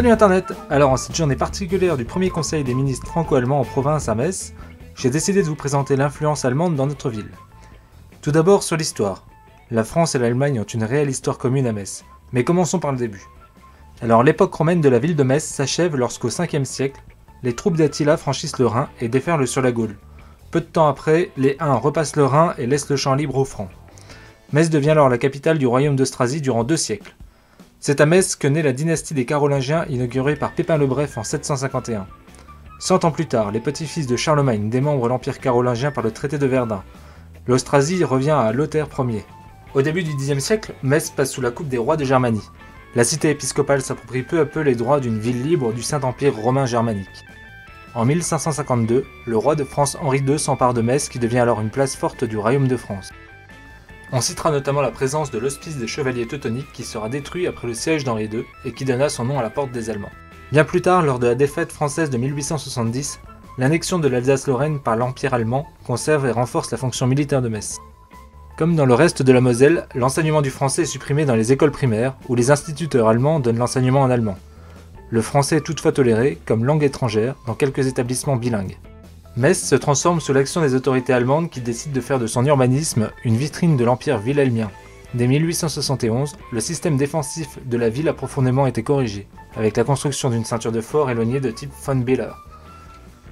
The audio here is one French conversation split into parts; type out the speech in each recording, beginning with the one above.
Salut Internet Alors en cette journée particulière du premier conseil des ministres franco-allemands en province à Metz, j'ai décidé de vous présenter l'influence allemande dans notre ville. Tout d'abord sur l'histoire. La France et l'Allemagne ont une réelle histoire commune à Metz, mais commençons par le début. Alors l'époque romaine de la ville de Metz s'achève lorsqu'au 5e siècle, les troupes d'Attila franchissent le Rhin et déferlent sur la Gaule. Peu de temps après, les Huns repassent le Rhin et laissent le champ libre aux Francs. Metz devient alors la capitale du royaume d'Austrasie durant deux siècles. C'est à Metz que naît la dynastie des Carolingiens inaugurée par Pépin le Bref en 751. Cent ans plus tard, les petits-fils de Charlemagne démembrent l'empire carolingien par le traité de Verdun. L'Austrasie revient à Lothaire Ier. Au début du Xe siècle, Metz passe sous la coupe des rois de Germanie. La cité épiscopale s'approprie peu à peu les droits d'une ville libre du Saint-Empire romain germanique. En 1552, le roi de France Henri II s'empare de Metz qui devient alors une place forte du royaume de France. On citera notamment la présence de l'hospice des chevaliers teutoniques qui sera détruit après le siège d'Henri II et qui donna son nom à la porte des Allemands. Bien plus tard, lors de la défaite française de 1870, l'annexion de l'Alsace-Lorraine par l'Empire allemand conserve et renforce la fonction militaire de Metz. Comme dans le reste de la Moselle, l'enseignement du français est supprimé dans les écoles primaires où les instituteurs allemands donnent l'enseignement en allemand. Le français est toutefois toléré comme langue étrangère dans quelques établissements bilingues. Metz se transforme sous l'action des autorités allemandes qui décident de faire de son urbanisme une vitrine de l'empire wilhelmien. Dès 1871, le système défensif de la ville a profondément été corrigé, avec la construction d'une ceinture de forts éloignée de type von Biller.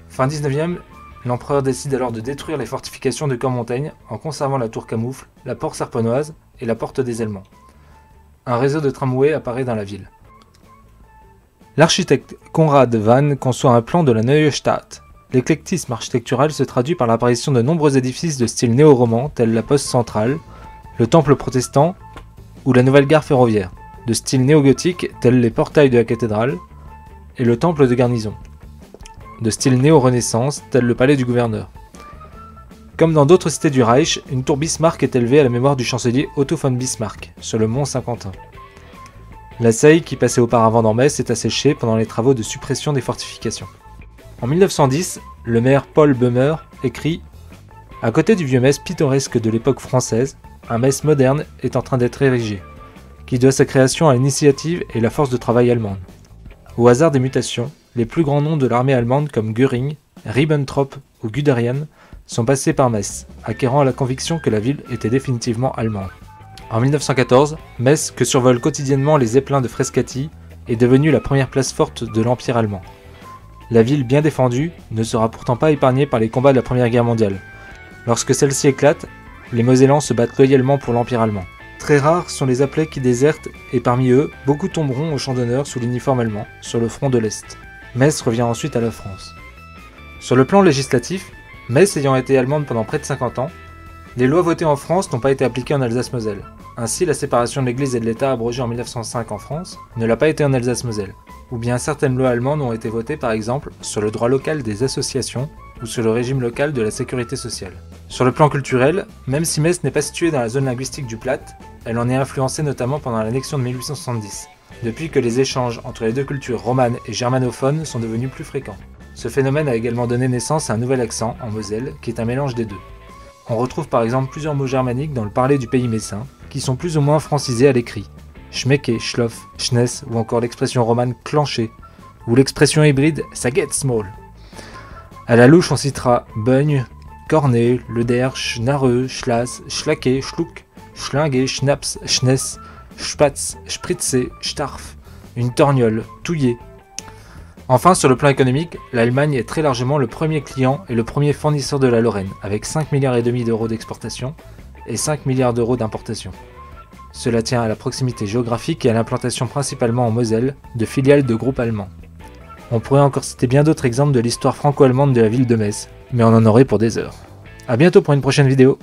Fin 19e, l'empereur décide alors de détruire les fortifications de Cormontaigne en conservant la tour Camoufle, la porte serpenoise et la porte des Allemands. Un réseau de tramways apparaît dans la ville. L'architecte Konrad Van conçoit un plan de la Neue Stadt, L'éclectisme architectural se traduit par l'apparition de nombreux édifices de style néo-roman tels la poste centrale, le temple protestant ou la nouvelle gare ferroviaire, de style néo-gothique tels les portails de la cathédrale et le temple de garnison, de style néo-renaissance tel le palais du gouverneur. Comme dans d'autres cités du Reich, une tour Bismarck est élevée à la mémoire du chancelier Otto von Bismarck, sur le mont Saint-Quentin. La Seille, qui passait auparavant dans Metz, est asséchée pendant les travaux de suppression des fortifications. En 1910, le maire Paul Böhmer écrit À côté du vieux Metz pittoresque de l'époque française, un Metz moderne est en train d'être érigé, qui doit sa création à l'initiative et la force de travail allemande. Au hasard des mutations, les plus grands noms de l'armée allemande comme Göring, Ribbentrop ou Guderian sont passés par Metz, acquérant la conviction que la ville était définitivement allemande. En 1914, Metz, que survolent quotidiennement les zeppelins de Frescati, est devenue la première place forte de l'Empire allemand. La ville bien défendue ne sera pourtant pas épargnée par les combats de la Première Guerre mondiale. Lorsque celle-ci éclate, les Mosellans se battent loyalement pour l'Empire allemand. Très rares sont les appelés qui désertent et parmi eux, beaucoup tomberont au champ d'honneur sous l'uniforme allemand, sur le front de l'Est. Metz revient ensuite à la France. Sur le plan législatif, Metz ayant été allemande pendant près de 50 ans, les lois votées en France n'ont pas été appliquées en Alsace-Moselle. Ainsi, la séparation de l'Église et de l'État abrogée en 1905 en France ne l'a pas été en Alsace-Moselle ou bien certaines lois allemandes ont été votées par exemple sur le droit local des associations ou sur le régime local de la sécurité sociale. Sur le plan culturel, même si Metz n'est pas située dans la zone linguistique du Platte, elle en est influencée notamment pendant l'annexion de 1870, depuis que les échanges entre les deux cultures romanes et germanophones sont devenus plus fréquents. Ce phénomène a également donné naissance à un nouvel accent, en Moselle, qui est un mélange des deux. On retrouve par exemple plusieurs mots germaniques dans le parler du pays messin, qui sont plus ou moins francisés à l'écrit, Schmecke, Schloff, Schness ou encore l'expression romane clencher ou l'expression hybride ça get small. À la louche, on citera Bugne, Cornet, Leder, Schnareux, Schlass, Schlacke, Schluck, Schlingue, Schnaps, Schness, Spatz, Spritze, Starf, une torgnole, touillé. Enfin, sur le plan économique, l'Allemagne est très largement le premier client et le premier fournisseur de la Lorraine, avec 5 milliards d'euros d'exportation et 5 milliards d'euros d'importation. Cela tient à la proximité géographique et à l'implantation principalement en Moselle de filiales de groupes allemands. On pourrait encore citer bien d'autres exemples de l'histoire franco-allemande de la ville de Metz, mais on en aurait pour des heures. A bientôt pour une prochaine vidéo